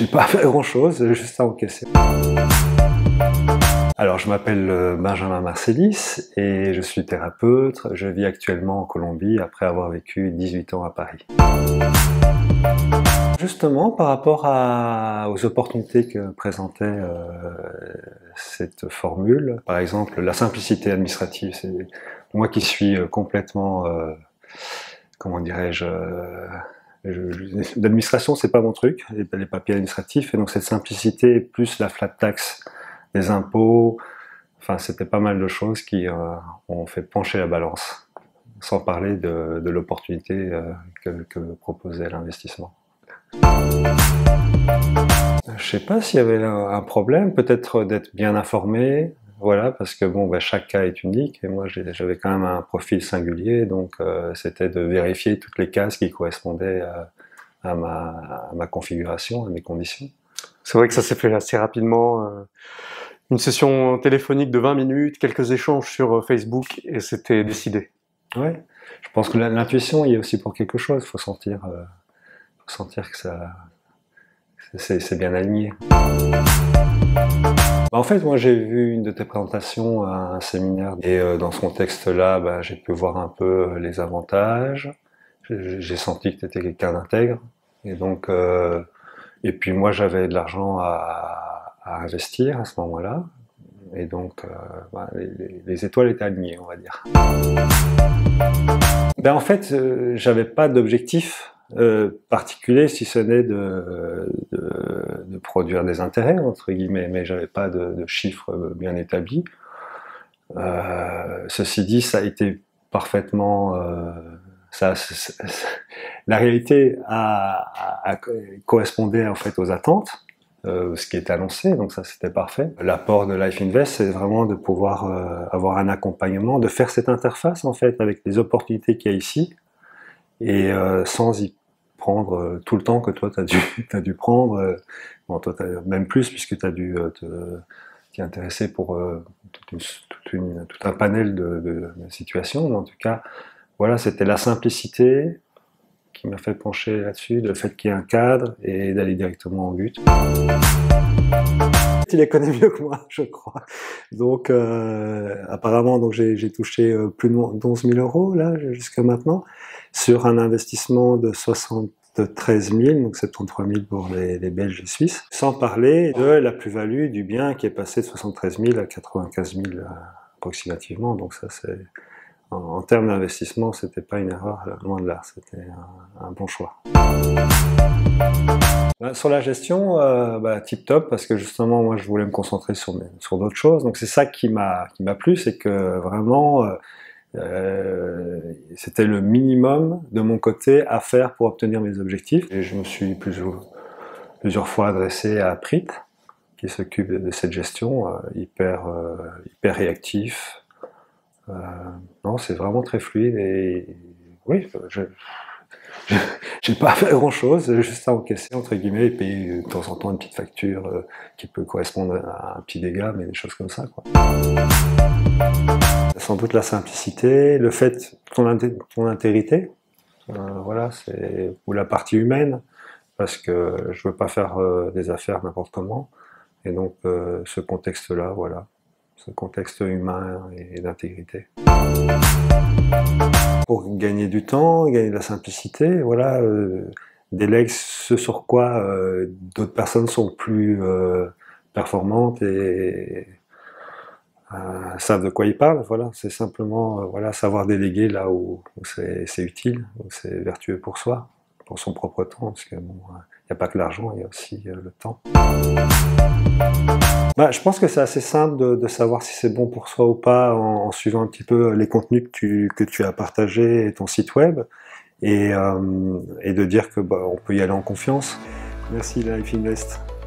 J'ai pas fait grand chose, juste à encaisser. Alors, je m'appelle euh, Benjamin Marcelis et je suis thérapeute. Je vis actuellement en Colombie après avoir vécu 18 ans à Paris. Justement, par rapport aux opportunités que présentait euh, cette formule, par exemple, la simplicité administrative, c'est moi qui suis euh, complètement, comment dirais-je, l'administration, c'est pas mon truc, les, papiers administratifs, et donc cette simplicité plus la flat tax des impôts, enfin c'était pas mal de choses qui euh, ont fait pencher la balance, sans parler de, l'opportunité euh, que, proposait l'investissement. Je sais pas s'il y avait un problème, peut-être d'être bien informé, voilà, parce que bon, bah, chaque cas est unique et moi j'avais quand même un profil singulier, donc euh, c'était de vérifier toutes les cases qui correspondaient à, ma, configuration, à mes conditions. C'est vrai que ça s'est fait assez rapidement. Euh, une session téléphonique de 20 minutes, quelques échanges sur euh, Facebook et c'était décidé. Oui, je pense que l'intuition y est aussi pour quelque chose. Il faut sentir, faut sentir que ça, c'est bien aligné. Bah, en fait, moi j'ai vu une de tes présentations à un séminaire et euh, dans ce contexte-là, bah, j'ai pu voir un peu euh, les avantages. J'ai senti que tu étais quelqu'un d'intègre et donc euh, et puis moi j'avais de l'argent à, à, investir à ce moment-là et donc bah, les, les, étoiles étaient alignées, on va dire. Ben en fait, j'avais pas d'objectif euh, particulier si ce n'est de, produire des intérêts entre guillemets, mais j'avais pas de, chiffres bien établis. Euh, ceci dit, ça a été parfaitement euh, ça, la réalité a, a, correspondait en fait aux attentes, ce qui est annoncé, donc ça c'était parfait. L'apport de Life Invest, c'est vraiment de pouvoir avoir un accompagnement, de faire cette interface en fait avec les opportunités qu'il y a ici, et sans y prendre euh, tout le temps que toi tu as dû, as dû prendre, euh, toi même plus puisque tu as dû euh, t'y intéresser pour tout, un panel de, situations, mais en tout cas, voilà, c'était la simplicité qui m'a fait pencher là-dessus, le fait qu'il y ait un cadre et d'aller directement au but. Il les connaît mieux que moi, je crois. Donc, apparemment, j'ai touché plus de 11 000 euros là jusqu'à maintenant sur un investissement de 73 000, donc 73 000 pour les, Belges et Suisses, sans parler de la plus-value du bien qui est passé de 73 000 à 95 000 euh, approximativement. Donc ça, c'est en, termes d'investissement, c'était pas une erreur, loin de là, c'était un, bon choix. Bah, sur la gestion, euh, bah, tip top, parce que justement, moi, je voulais me concentrer sur, sur d'autres choses. Donc c'est ça qui m'a qui m'a plu, c'est que vraiment euh, euh, c'était le minimum de mon côté à faire pour obtenir mes objectifs. Et je me suis plusieurs, plusieurs fois adressé à Prit, qui s'occupe de cette gestion, euh, hyper, euh, hyper réactif. non, c'est vraiment très fluide et oui, j'ai pas fait grand chose, juste à encaisser entre guillemets et payer de temps en temps une petite facture euh, qui peut correspondre à un petit dégât, mais des choses comme ça. Sans doute la simplicité, le fait, ton, ton intégrité, euh, voilà, c'est ou la partie humaine, parce que je veux pas faire euh, des affaires n'importe comment, et donc ce contexte-là, voilà, ce contexte humain et d'intégrité pour gagner du temps, gagner de la simplicité, voilà, euh, délègue ce sur quoi euh, d'autres personnes sont plus euh, performantes et savent de quoi ils parlent. Voilà, c'est simplement voilà savoir déléguer là où, c'est utile, où c'est vertueux pour soi, pour son propre temps, parce que bon, il n'y a pas que l'argent, il y a aussi le temps. Bah, je pense que c'est assez simple de, savoir si c'est bon pour soi ou pas en, suivant un petit peu les contenus que tu, as partagés et ton site web et, euh, et de dire que bah, on peut y aller en confiance. Merci Life Invest.